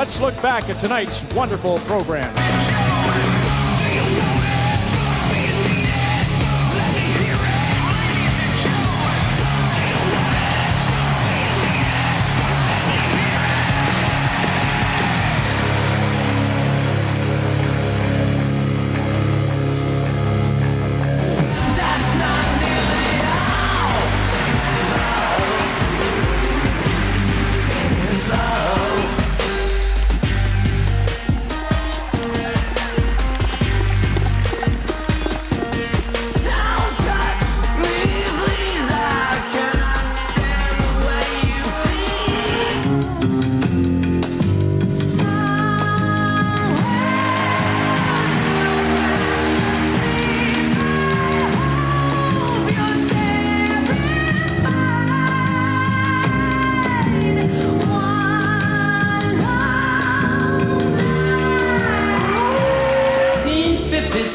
Let's look back at tonight's wonderful program.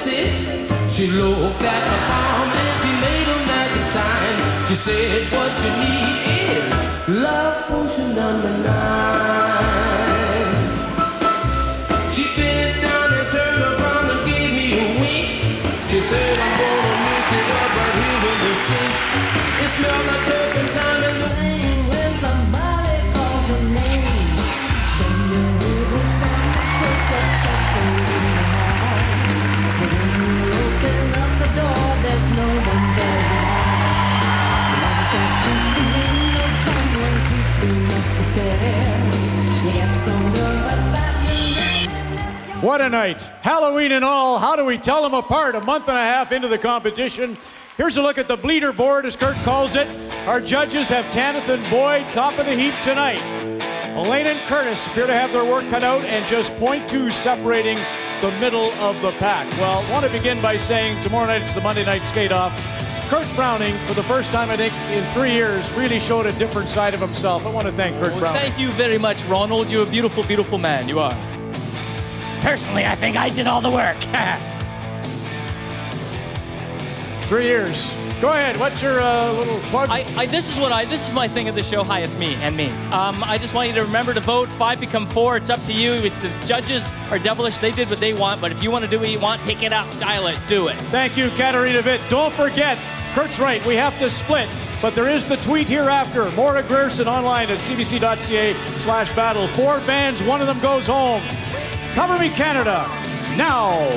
She looked at the palm and she made a magic sign. She said, What you need is love potion number nine. She bent down and turned around and gave me a wink. She said, I'm gonna mix it up right here in the sink. It smelled like What a night. Halloween and all. How do we tell them apart a month and a half into the competition? Here's a look at the bleeder board, as Kurt calls it. Our judges have Tanith and Boyd top of the heap tonight. Elaine and Curtis appear to have their work cut out and just .2 separating the middle of the pack. Well, I want to begin by saying tomorrow night it's the Monday night skate off. Kurt Browning, for the first time I think in three years, really showed a different side of himself. I want to thank Kurt Browning. Thank you very much, Ronald. You're a beautiful, beautiful man. You are. Personally, I think I did all the work. Three years. Go ahead. What's your uh, little plug? I, I, this is what I. This is my thing of the show. Hi, it's me and me. Um, I just want you to remember to vote. Five become four. It's up to you. It's the judges are devilish. They did what they want. But if you want to do what you want, pick it up, dial it, do it. Thank you, Katarina Witt. Don't forget, Kurt's right. We have to split. But there is the tweet hereafter. Maura Grierson online at cbc.ca slash battle. Four bands, one of them goes home. Cover Me Canada. Now.